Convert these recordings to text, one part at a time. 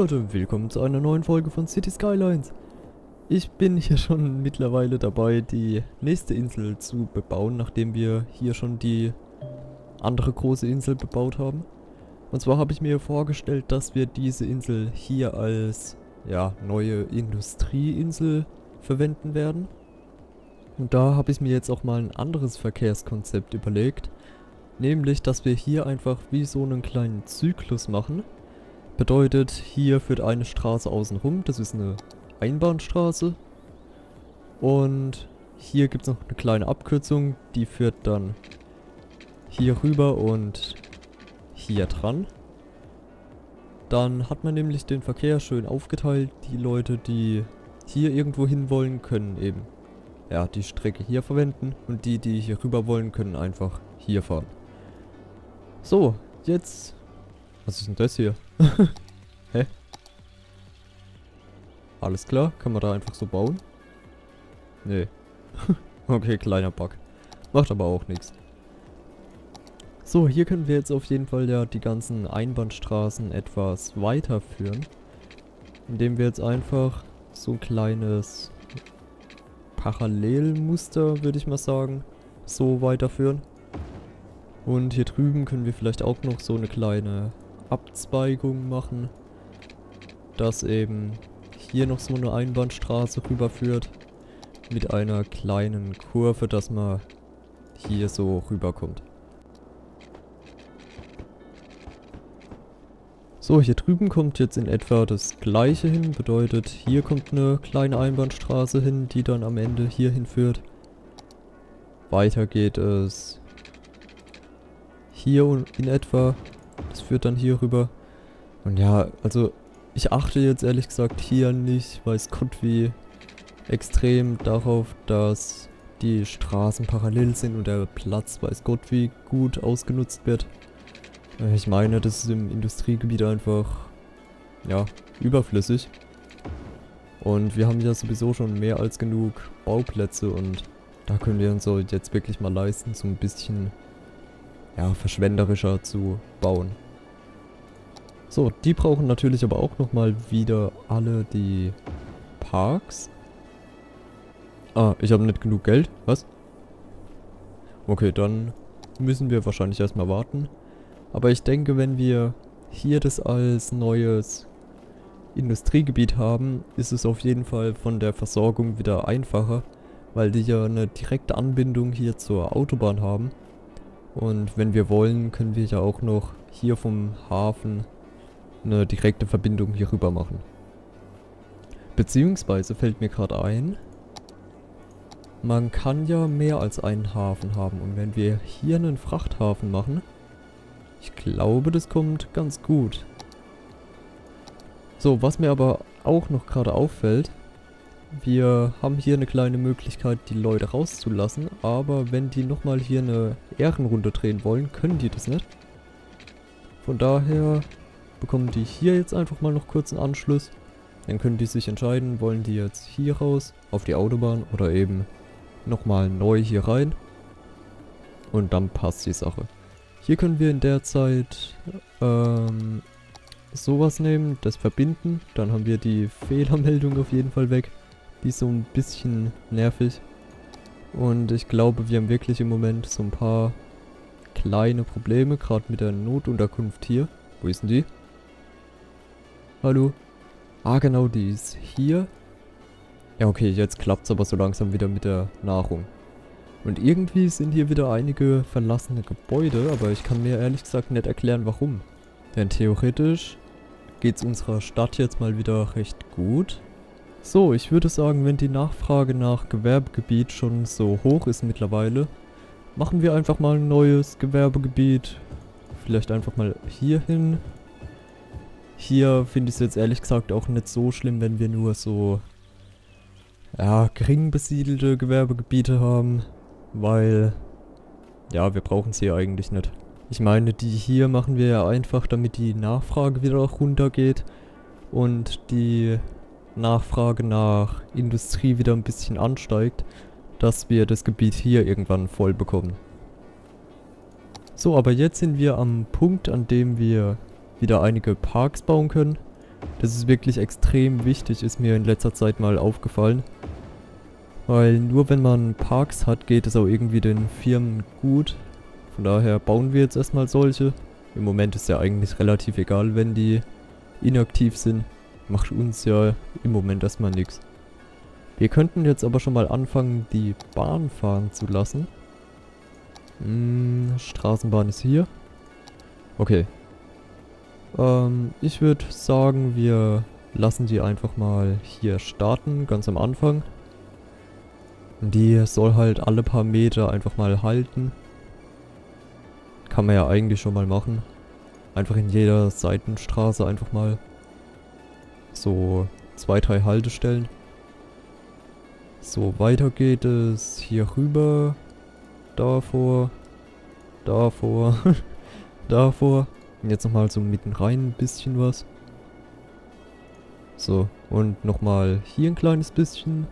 Leute, willkommen zu einer neuen Folge von City Skylines. Ich bin hier schon mittlerweile dabei, die nächste Insel zu bebauen, nachdem wir hier schon die andere große Insel bebaut haben. Und zwar habe ich mir vorgestellt, dass wir diese Insel hier als ja, neue Industrieinsel verwenden werden. Und da habe ich mir jetzt auch mal ein anderes Verkehrskonzept überlegt. Nämlich, dass wir hier einfach wie so einen kleinen Zyklus machen. Bedeutet, hier führt eine Straße außen rum, das ist eine Einbahnstraße. Und hier gibt es noch eine kleine Abkürzung, die führt dann hier rüber und hier dran. Dann hat man nämlich den Verkehr schön aufgeteilt. Die Leute, die hier irgendwo hin wollen, können eben ja, die Strecke hier verwenden. Und die, die hier rüber wollen, können einfach hier fahren. So, jetzt... Was ist denn das hier? Hä? Alles klar, kann man da einfach so bauen? Nee. okay, kleiner Bug. Macht aber auch nichts. So, hier können wir jetzt auf jeden Fall ja die ganzen Einbahnstraßen etwas weiterführen. Indem wir jetzt einfach so ein kleines Parallelmuster, würde ich mal sagen, so weiterführen. Und hier drüben können wir vielleicht auch noch so eine kleine Abzweigung machen. Dass eben hier noch so eine Einbahnstraße rüberführt. Mit einer kleinen Kurve, dass man hier so rüberkommt. So, hier drüben kommt jetzt in etwa das gleiche hin. Bedeutet, hier kommt eine kleine Einbahnstraße hin, die dann am Ende hier hinführt. Weiter geht es hier in etwa. Das führt dann hier rüber. Und ja, also ich achte jetzt ehrlich gesagt hier nicht, weiß Gott wie extrem darauf, dass die Straßen parallel sind und der Platz weiß Gott wie gut ausgenutzt wird. Äh, ich meine, das ist im Industriegebiet einfach, ja, überflüssig. Und wir haben ja sowieso schon mehr als genug Bauplätze und da können wir uns jetzt wirklich mal leisten, so ein bisschen, ja, verschwenderischer zu bauen. So, die brauchen natürlich aber auch nochmal wieder alle die Parks. Ah, ich habe nicht genug Geld. Was? Okay, dann müssen wir wahrscheinlich erstmal warten. Aber ich denke, wenn wir hier das als neues Industriegebiet haben, ist es auf jeden Fall von der Versorgung wieder einfacher, weil die ja eine direkte Anbindung hier zur Autobahn haben. Und wenn wir wollen, können wir ja auch noch hier vom Hafen eine direkte Verbindung hier rüber machen. Beziehungsweise fällt mir gerade ein, man kann ja mehr als einen Hafen haben. Und wenn wir hier einen Frachthafen machen, ich glaube, das kommt ganz gut. So, was mir aber auch noch gerade auffällt, wir haben hier eine kleine Möglichkeit, die Leute rauszulassen, aber wenn die nochmal hier eine Ehrenrunde drehen wollen, können die das nicht. Von daher bekommen die hier jetzt einfach mal noch kurz einen Anschluss. Dann können die sich entscheiden, wollen die jetzt hier raus, auf die Autobahn oder eben nochmal neu hier rein. Und dann passt die Sache. Hier können wir in der Zeit ähm, sowas nehmen, das verbinden. Dann haben wir die Fehlermeldung auf jeden Fall weg. Die ist so ein bisschen nervig. Und ich glaube, wir haben wirklich im Moment so ein paar kleine Probleme, gerade mit der Notunterkunft hier. Wo ist denn die? Hallo? Ah, genau, die ist hier. Ja, okay, jetzt klappt es aber so langsam wieder mit der Nahrung. Und irgendwie sind hier wieder einige verlassene Gebäude, aber ich kann mir ehrlich gesagt nicht erklären, warum. Denn theoretisch geht es unserer Stadt jetzt mal wieder recht gut. So, ich würde sagen, wenn die Nachfrage nach Gewerbegebiet schon so hoch ist mittlerweile, machen wir einfach mal ein neues Gewerbegebiet. Vielleicht einfach mal hier hin. Hier finde ich es jetzt ehrlich gesagt auch nicht so schlimm, wenn wir nur so ja, gering besiedelte Gewerbegebiete haben. Weil, ja, wir brauchen sie eigentlich nicht. Ich meine, die hier machen wir ja einfach, damit die Nachfrage wieder runtergeht und die Nachfrage nach Industrie wieder ein bisschen ansteigt, dass wir das Gebiet hier irgendwann voll bekommen. So, aber jetzt sind wir am Punkt, an dem wir wieder einige Parks bauen können. Das ist wirklich extrem wichtig, ist mir in letzter Zeit mal aufgefallen. Weil nur wenn man Parks hat, geht es auch irgendwie den Firmen gut. Von daher bauen wir jetzt erstmal solche. Im Moment ist ja eigentlich relativ egal, wenn die inaktiv sind. Macht uns ja im Moment erstmal nichts. Wir könnten jetzt aber schon mal anfangen, die Bahn fahren zu lassen. Hm, Straßenbahn ist hier. Okay. Ähm, ich würde sagen, wir lassen die einfach mal hier starten, ganz am Anfang. Die soll halt alle paar Meter einfach mal halten. Kann man ja eigentlich schon mal machen. Einfach in jeder Seitenstraße einfach mal so zwei, drei Haltestellen. So, weiter geht es hier rüber. Davor. Davor. davor. Und jetzt nochmal so mitten rein ein bisschen was. So, und nochmal hier ein kleines bisschen.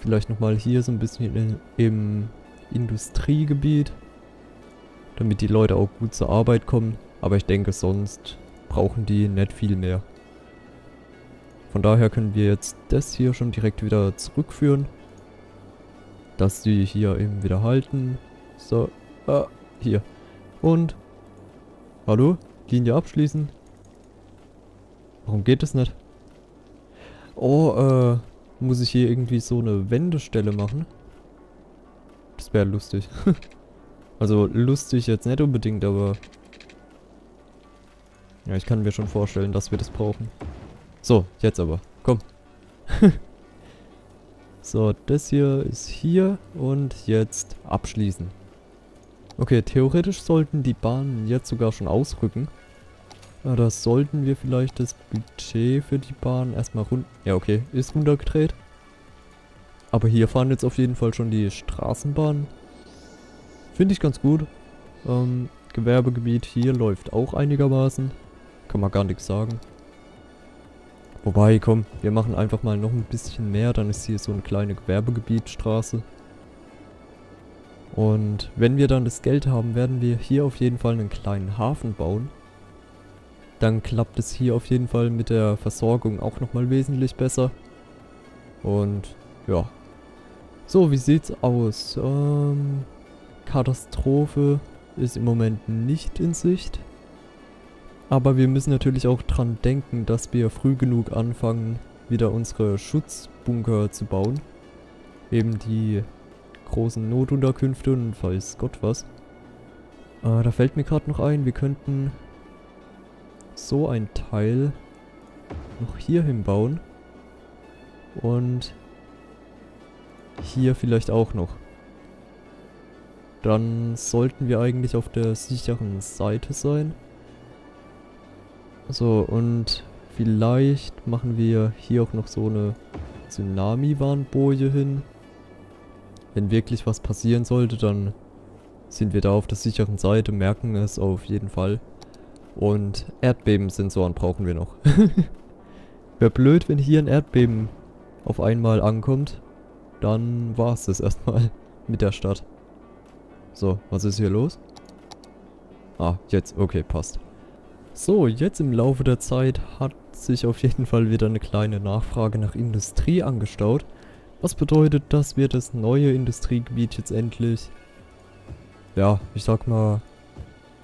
Vielleicht nochmal hier so ein bisschen in, im Industriegebiet. Damit die Leute auch gut zur Arbeit kommen. Aber ich denke, sonst brauchen die nicht viel mehr. Von daher können wir jetzt das hier schon direkt wieder zurückführen. Dass die hier eben wieder halten. So, ah, hier. Und, hallo? Linie abschließen. Warum geht das nicht? Oh, äh, muss ich hier irgendwie so eine Wendestelle machen? Das wäre lustig. also lustig jetzt nicht unbedingt, aber... Ja, ich kann mir schon vorstellen, dass wir das brauchen. So, jetzt aber. Komm. so, das hier ist hier und jetzt abschließen. Okay, theoretisch sollten die Bahnen jetzt sogar schon ausrücken. Da sollten wir vielleicht das Budget für die Bahn erstmal rund... Ja, okay, ist runtergedreht. Aber hier fahren jetzt auf jeden Fall schon die Straßenbahnen. Finde ich ganz gut. Ähm, Gewerbegebiet hier läuft auch einigermaßen. Kann man gar nichts sagen. Wobei, komm, wir machen einfach mal noch ein bisschen mehr. Dann ist hier so eine kleine Gewerbegebietstraße. Und wenn wir dann das Geld haben, werden wir hier auf jeden Fall einen kleinen Hafen bauen. Dann klappt es hier auf jeden Fall mit der Versorgung auch nochmal wesentlich besser. Und ja. So, wie sieht's aus? Ähm, Katastrophe ist im Moment nicht in Sicht. Aber wir müssen natürlich auch dran denken, dass wir früh genug anfangen, wieder unsere Schutzbunker zu bauen. Eben die großen Notunterkünfte und weiß Gott was. Äh, da fällt mir gerade noch ein, wir könnten so ein Teil noch hier hinbauen. Und hier vielleicht auch noch. Dann sollten wir eigentlich auf der sicheren Seite sein. So, und vielleicht machen wir hier auch noch so eine Tsunami-Warnboje hin. Wenn wirklich was passieren sollte, dann sind wir da auf der sicheren Seite, merken es auf jeden Fall. Und Erdbebensensoren brauchen wir noch. Wäre blöd, wenn hier ein Erdbeben auf einmal ankommt. Dann war es das erstmal mit der Stadt. So, was ist hier los? Ah, jetzt, okay, passt. So, jetzt im Laufe der Zeit hat sich auf jeden Fall wieder eine kleine Nachfrage nach Industrie angestaut. Was bedeutet, dass wir das neue Industriegebiet jetzt endlich, ja, ich sag mal,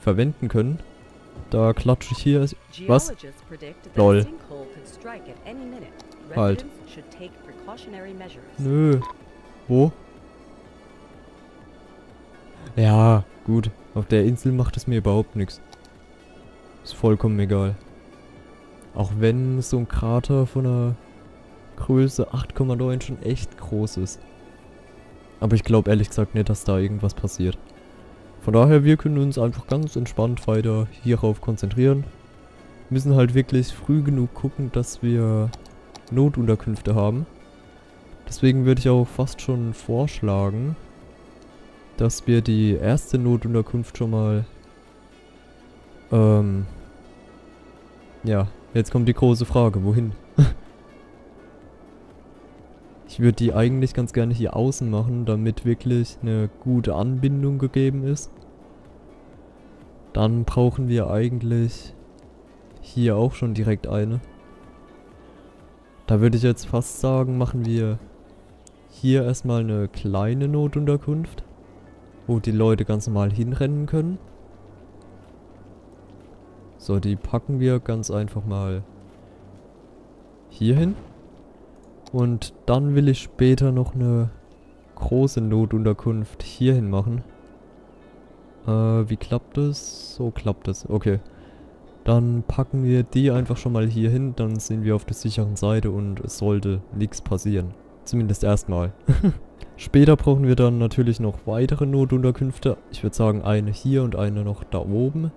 verwenden können. Da klatsche ich hier... Was? Lol. Halt. Nö. Wo? Ja, gut. Auf der Insel macht es mir überhaupt nichts. Ist vollkommen egal. Auch wenn so ein Krater von einer Größe 8,9 schon echt groß ist. Aber ich glaube ehrlich gesagt nicht, dass da irgendwas passiert. Von daher, wir können uns einfach ganz entspannt weiter hierauf konzentrieren. Müssen halt wirklich früh genug gucken, dass wir Notunterkünfte haben. Deswegen würde ich auch fast schon vorschlagen, dass wir die erste Notunterkunft schon mal... Ähm... Ja, jetzt kommt die große Frage, wohin? Ich würde die eigentlich ganz gerne hier außen machen, damit wirklich eine gute Anbindung gegeben ist. Dann brauchen wir eigentlich hier auch schon direkt eine. Da würde ich jetzt fast sagen, machen wir hier erstmal eine kleine Notunterkunft, wo die Leute ganz normal hinrennen können. So, die packen wir ganz einfach mal hier hin. Und dann will ich später noch eine große Notunterkunft hierhin machen. Äh, wie klappt das? So klappt das. Okay. Dann packen wir die einfach schon mal hier hin. Dann sind wir auf der sicheren Seite und es sollte nichts passieren. Zumindest erstmal. Später brauchen wir dann natürlich noch weitere Notunterkünfte. Ich würde sagen eine hier und eine noch da oben.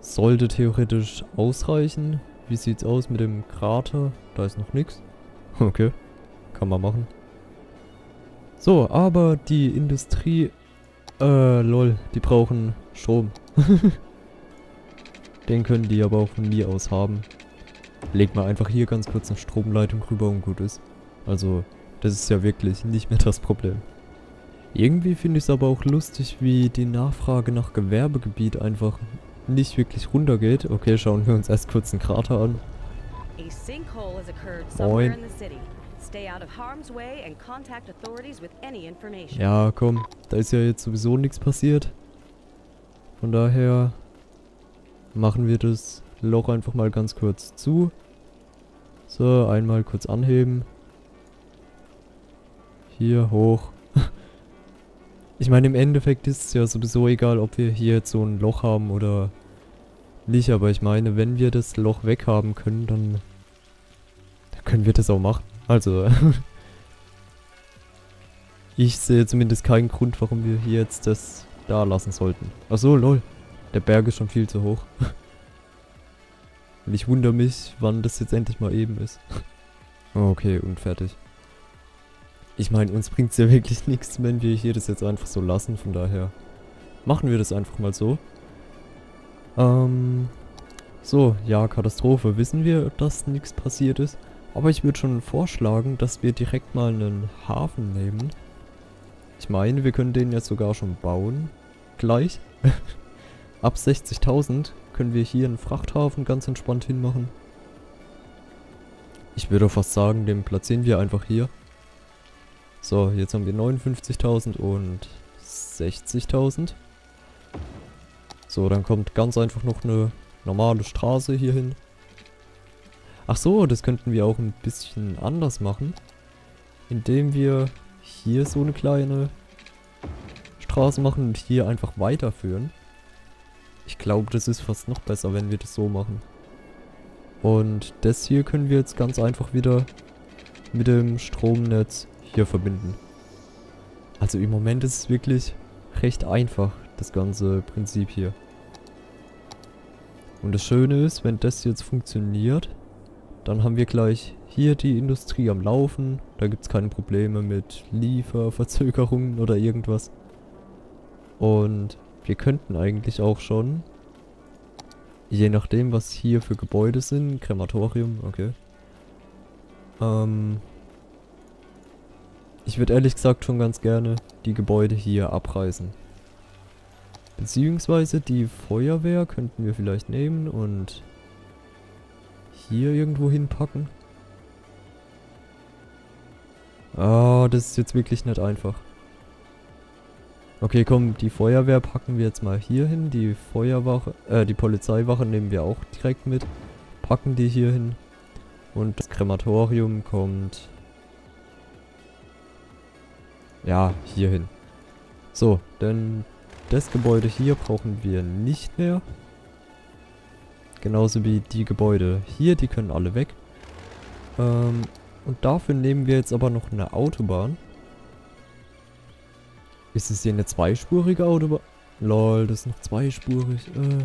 Sollte theoretisch ausreichen. Wie sieht's aus mit dem Krater? Da ist noch nichts. Okay. Kann man machen. So, aber die Industrie... Äh, lol. Die brauchen Strom. Den können die aber auch von mir aus haben. Leg mal einfach hier ganz kurz eine Stromleitung rüber und gut ist. Also, das ist ja wirklich nicht mehr das Problem. Irgendwie finde ich es aber auch lustig, wie die Nachfrage nach Gewerbegebiet einfach nicht wirklich runtergeht. Okay, schauen wir uns erst kurz einen Krater an. Moin. Ja, komm, da ist ja jetzt sowieso nichts passiert. Von daher machen wir das Loch einfach mal ganz kurz zu. So, einmal kurz anheben. Hier hoch. Ich meine, im Endeffekt ist es ja sowieso egal, ob wir hier jetzt so ein Loch haben oder nicht. Aber ich meine, wenn wir das Loch weghaben können, dann, dann können wir das auch machen. Also, ich sehe zumindest keinen Grund, warum wir hier jetzt das da lassen sollten. Achso, lol. Der Berg ist schon viel zu hoch. Und ich wundere mich, wann das jetzt endlich mal eben ist. okay, und fertig. Ich meine, uns bringt es ja wirklich nichts, wenn wir hier das jetzt einfach so lassen. Von daher machen wir das einfach mal so. Ähm, so, ja, Katastrophe. Wissen wir, dass nichts passiert ist? Aber ich würde schon vorschlagen, dass wir direkt mal einen Hafen nehmen. Ich meine, wir können den jetzt sogar schon bauen. Gleich. Ab 60.000 können wir hier einen Frachthafen ganz entspannt hinmachen. Ich würde fast sagen, den platzieren wir einfach hier. So, jetzt haben wir 59.000 und 60.000. So, dann kommt ganz einfach noch eine normale Straße hier hin. Ach so, das könnten wir auch ein bisschen anders machen. Indem wir hier so eine kleine Straße machen und hier einfach weiterführen. Ich glaube, das ist fast noch besser, wenn wir das so machen. Und das hier können wir jetzt ganz einfach wieder mit dem Stromnetz hier verbinden. Also im Moment ist es wirklich recht einfach, das ganze Prinzip hier. Und das Schöne ist, wenn das jetzt funktioniert, dann haben wir gleich hier die Industrie am Laufen. Da gibt es keine Probleme mit Lieferverzögerungen oder irgendwas. Und wir könnten eigentlich auch schon, je nachdem was hier für Gebäude sind, Krematorium, okay. Ähm, ich würde ehrlich gesagt schon ganz gerne die Gebäude hier abreißen. Beziehungsweise die Feuerwehr könnten wir vielleicht nehmen und hier irgendwo hinpacken. Ah, das ist jetzt wirklich nicht einfach. Okay, komm, die Feuerwehr packen wir jetzt mal hier hin. Die Feuerwache, äh, die Polizeiwache nehmen wir auch direkt mit. Packen die hier hin. Und das Krematorium kommt ja, hier hin. So, denn das Gebäude hier brauchen wir nicht mehr. Genauso wie die Gebäude hier, die können alle weg. Ähm, und dafür nehmen wir jetzt aber noch eine Autobahn. Ist es hier eine zweispurige Autobahn? Lol, das ist noch zweispurig. Äh.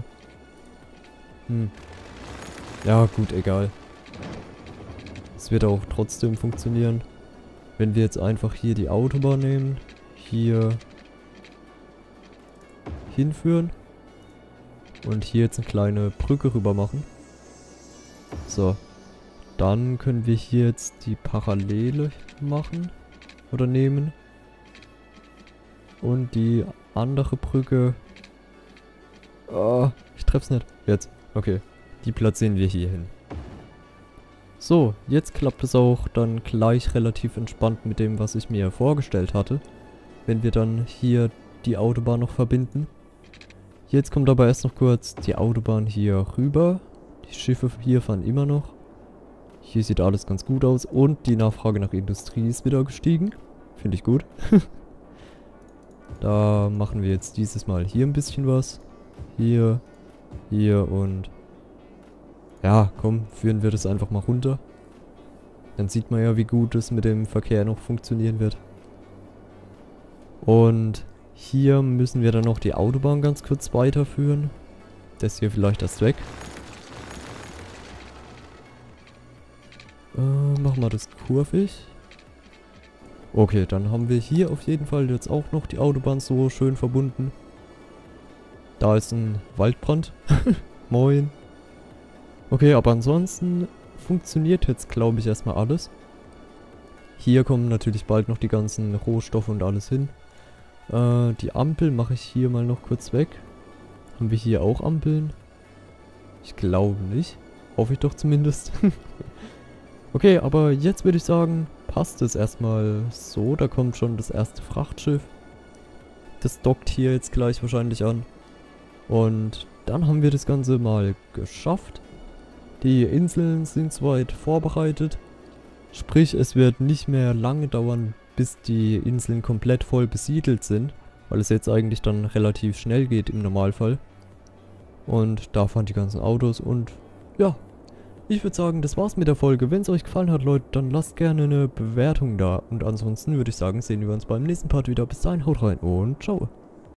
Hm. Ja, gut, egal. Es wird auch trotzdem funktionieren. Wenn wir jetzt einfach hier die Autobahn nehmen, hier hinführen und hier jetzt eine kleine Brücke rüber machen. So. Dann können wir hier jetzt die Parallele machen oder nehmen. Und die andere Brücke... Oh, ich treff's nicht. Jetzt. Okay. Die platzieren wir hier hin. So, jetzt klappt es auch dann gleich relativ entspannt mit dem, was ich mir vorgestellt hatte. Wenn wir dann hier die Autobahn noch verbinden. Jetzt kommt aber erst noch kurz die Autobahn hier rüber. Die Schiffe hier fahren immer noch. Hier sieht alles ganz gut aus und die Nachfrage nach Industrie ist wieder gestiegen. Finde ich gut. da machen wir jetzt dieses Mal hier ein bisschen was. Hier, hier und... Ja, komm, führen wir das einfach mal runter. Dann sieht man ja, wie gut es mit dem Verkehr noch funktionieren wird. Und hier müssen wir dann noch die Autobahn ganz kurz weiterführen. Das hier vielleicht erst weg. Äh, machen wir das kurvig. Okay, dann haben wir hier auf jeden Fall jetzt auch noch die Autobahn so schön verbunden. Da ist ein Waldbrand. Moin. Okay, aber ansonsten funktioniert jetzt, glaube ich, erstmal alles. Hier kommen natürlich bald noch die ganzen Rohstoffe und alles hin. Äh, die Ampel mache ich hier mal noch kurz weg. Haben wir hier auch Ampeln? Ich glaube nicht. Hoffe ich doch zumindest. okay, aber jetzt würde ich sagen, passt es erstmal so. Da kommt schon das erste Frachtschiff. Das dockt hier jetzt gleich wahrscheinlich an. Und dann haben wir das Ganze mal geschafft. Die Inseln sind soweit vorbereitet. Sprich, es wird nicht mehr lange dauern, bis die Inseln komplett voll besiedelt sind, weil es jetzt eigentlich dann relativ schnell geht im Normalfall. Und da fahren die ganzen Autos und ja, ich würde sagen, das war's mit der Folge. Wenn es euch gefallen hat, Leute, dann lasst gerne eine Bewertung da. Und ansonsten würde ich sagen, sehen wir uns beim nächsten Part wieder. Bis dahin, haut rein und ciao.